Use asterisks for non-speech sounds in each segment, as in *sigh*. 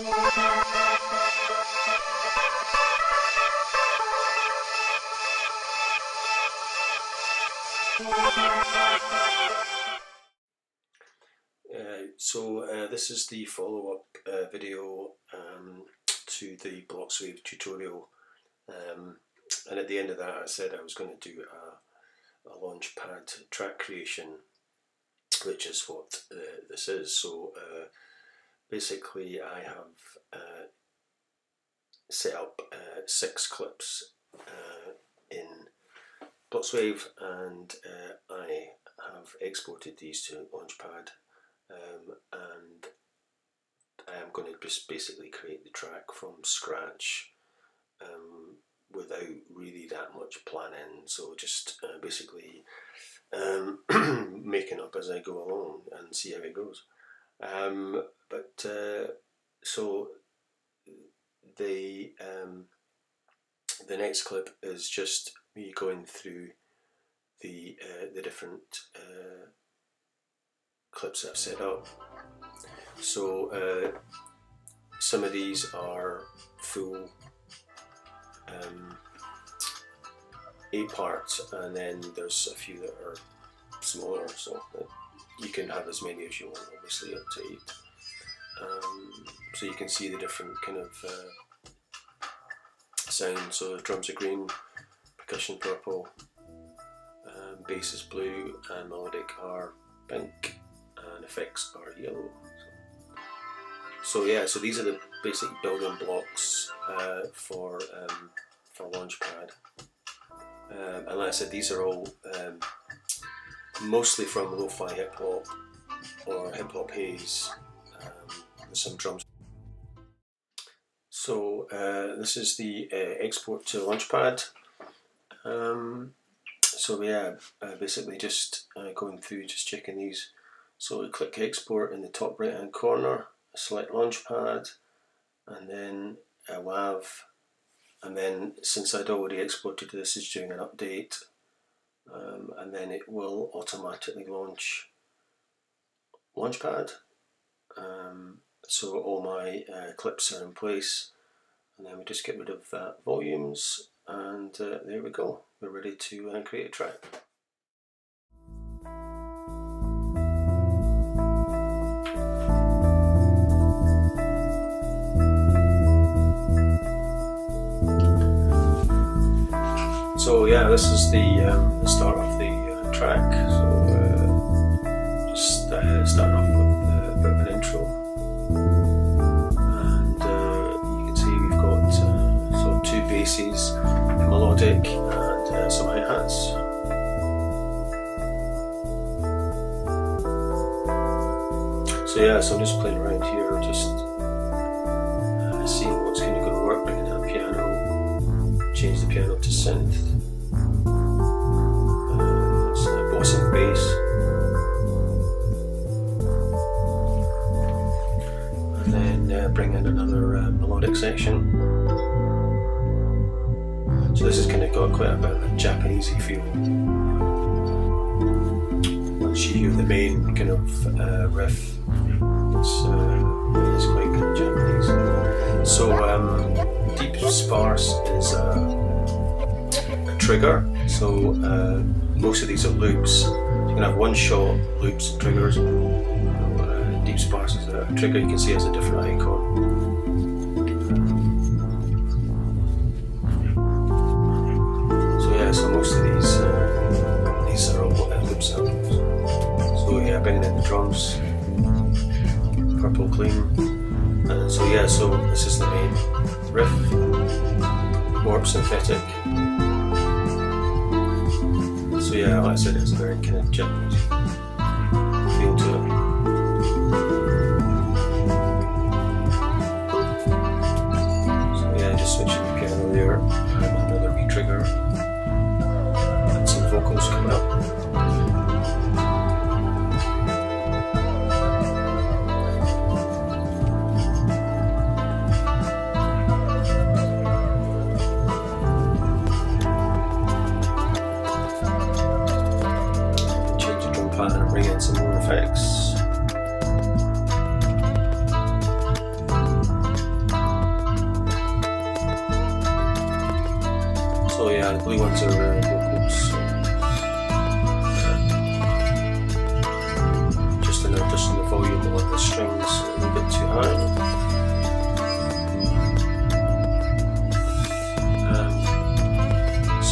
Uh, so uh, this is the follow-up uh, video um, to the Blocs Wave tutorial. Um, and at the end of that I said I was going to do a, a launchpad track creation which is what uh, this is. So uh, basically I have uh, set up six clips in Blocs Wave and I have exported these to Launchpad um, and I am going to just basically create the track from scratch um, without really that much planning. So just uh, basically um, *clears throat* making up as I go along and see how it goes. Um, but uh, so the um, the next clip is just me going through the uh, the different uh, clips I've set up. So uh, some of these are full um, eight parts and then there's a few that are smaller so you can have as many as you want obviously up to eight. Um, so you can see the different kind of uh, sounds. So drums are green, percussion purple, um, bass is blue and melodic are pink and effects are yellow. So, so yeah, so these are the basic building blocks uh, for um, for Launchpad. Um, and like I said, these are all um, mostly from lo-fi hip hop or hip hop haze some drums. So uh, this is the uh, export to Launchpad. Um, so yeah, uh, basically just uh, going through, just checking these so we click export in the top right hand corner, select Launchpad, and then a WAV. And then since I'd already exported this, it's doing an update. Um, and then it will automatically launch Launchpad. Um, so all my uh, clips are in place. And then we just get rid of uh, volumes. And uh, there we go. We're ready to uh, create a track. So yeah, this is the, um, the start of the uh, track. So uh, just yeah, so I'm just playing around here, just seeing what's kind of going to work, bringing in a piano, change the piano to synth. Uh, so bass, and then uh, bring in another uh, melodic section. So this has kind of got quite a bit of a Japanesey feel. Hear the main kind of uh, riff, it's, uh, it's quite of Japanese. So um, deep sparse is a, a trigger. So uh, most of these are loops. You can have one shot loops triggers deep sparse is a trigger you can see has a different icon. So yeah, so most of these purple clean. And so yeah, so this is the main riff, warp synthetic. So yeah, like I said, it's a very kind of Japanese feel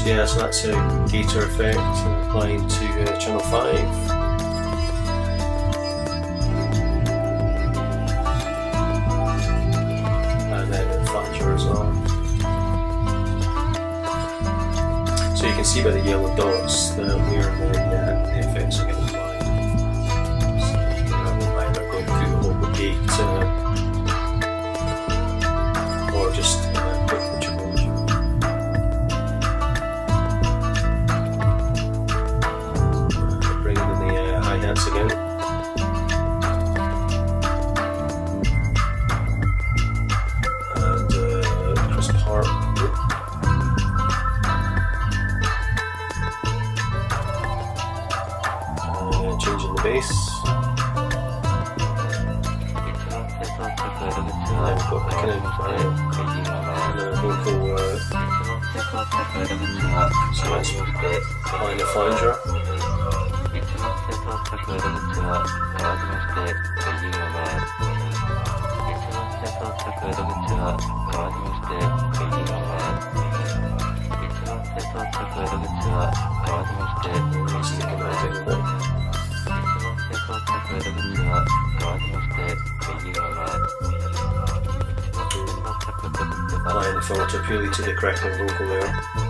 so that's a gator effect applying to uh, channel 5. And then flanger as well. So you can see by the yellow dots that where the, uh, the effects are applied. Going through the uh, or just behind the a. Applying the filter purely to the crackling vocal there.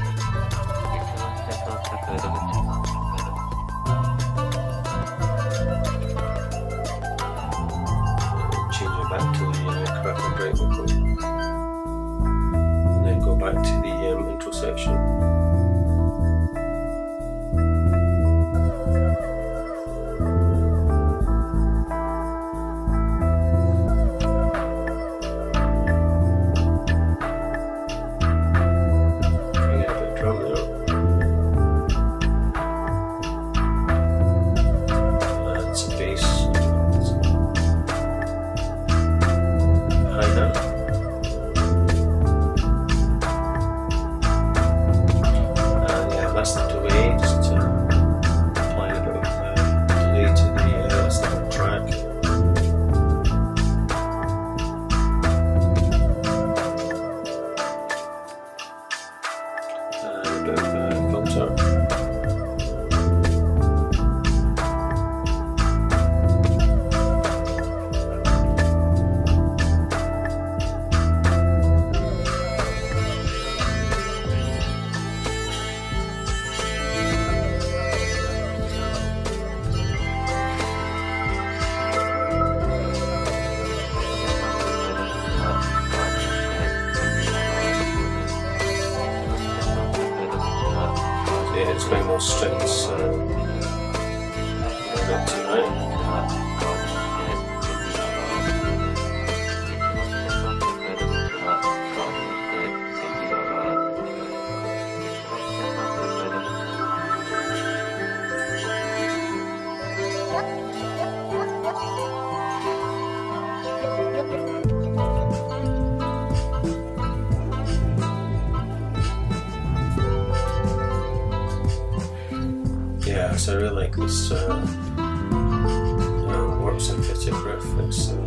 More strings. Uh, Really like this uh, uh, warp synthetic riff. It's uh, really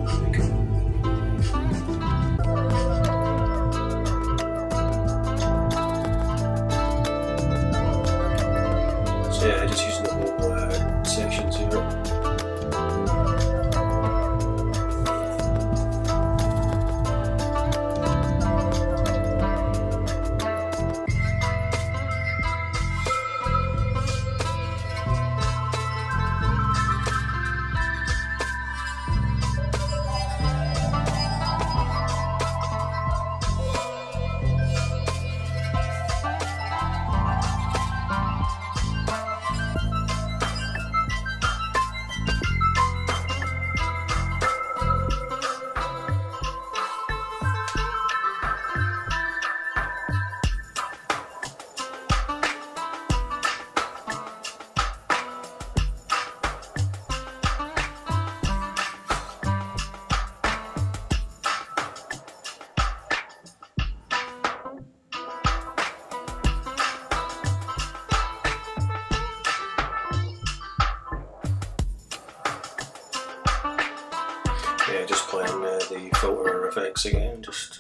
Yeah, just playing uh, the filter effects again, just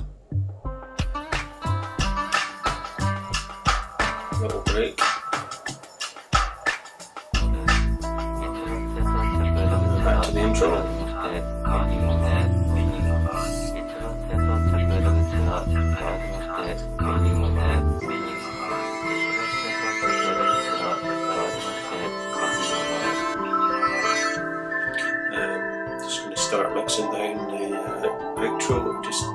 mixing down the uh, outro, just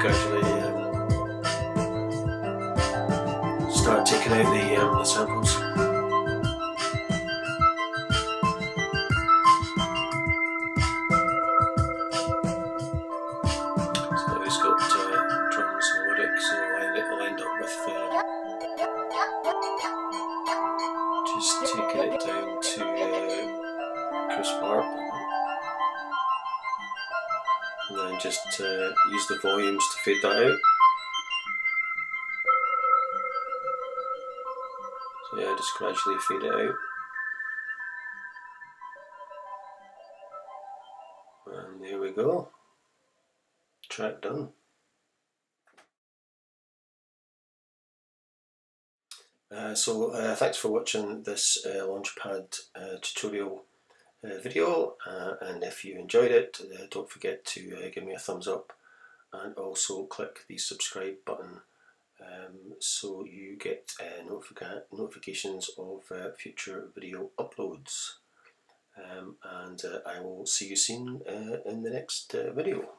gradually um, start taking out the, um, the samples. The volumes to fade that out. So yeah, just gradually fade it out. And there we go. Track done. Uh, so uh, thanks for watching this uh, Launchpad uh, tutorial uh, video uh, and if you enjoyed it don't forget to give me a thumbs up and also click the subscribe button um, so you get uh, notifica notifications of uh, future video uploads um, and uh, I will see you soon in the next video.